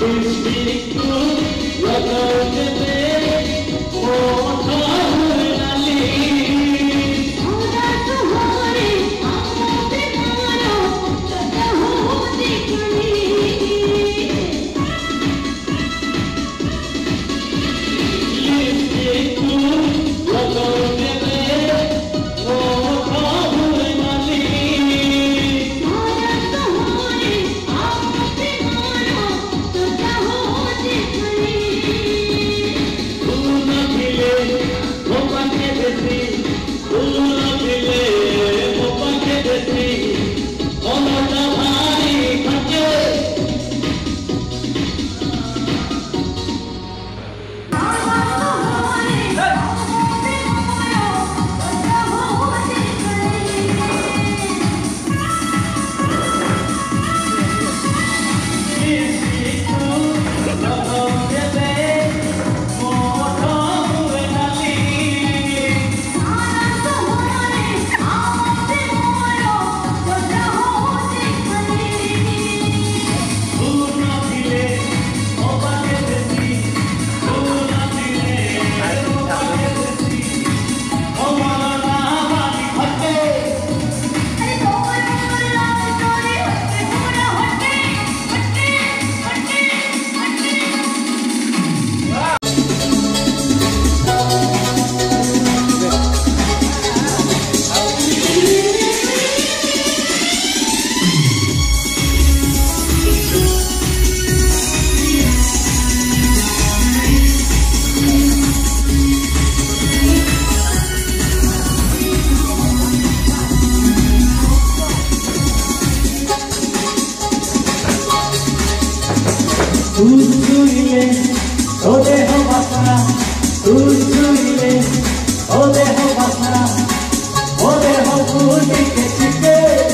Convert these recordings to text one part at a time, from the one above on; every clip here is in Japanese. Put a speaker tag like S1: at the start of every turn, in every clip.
S1: Please 薄いねおでほばから薄いねおでほばからおでほくりけして。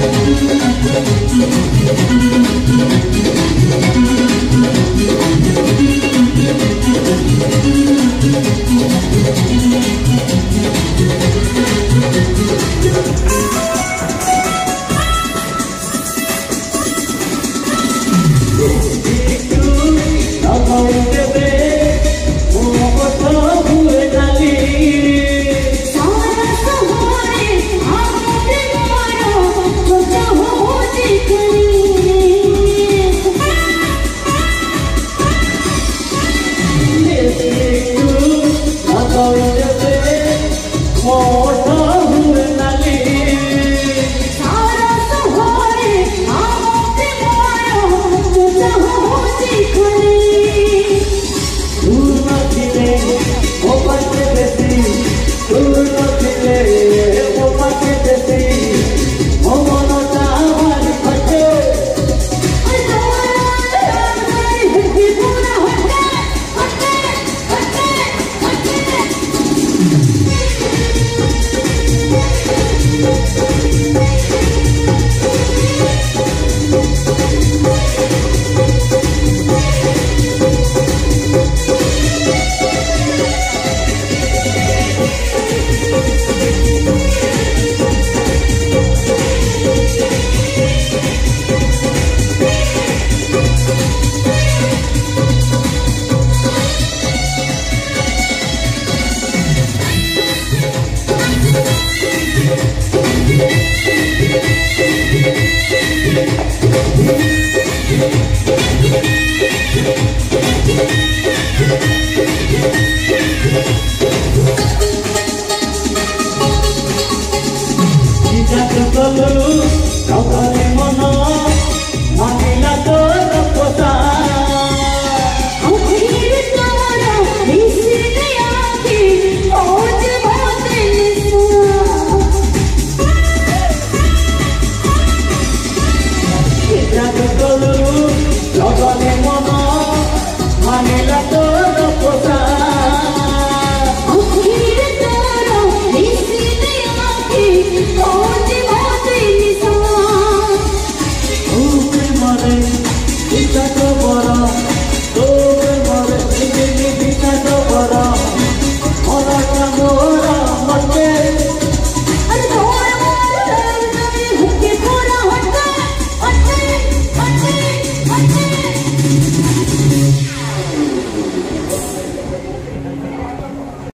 S2: Thank you.